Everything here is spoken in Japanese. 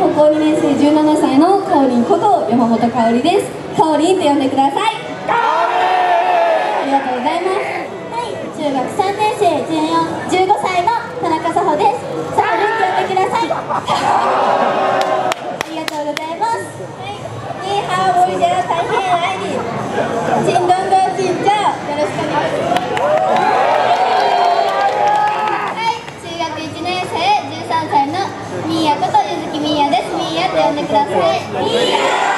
高校2年生17歳のかおりんこと山本かおりです。かおりんと呼んでください。ありがとうございます。はい中学3年生14 15歳の田中佐穂です。さあおりんと呼んでください。ありがとうございます。はい。にハーモニーで大変愛にいんでください。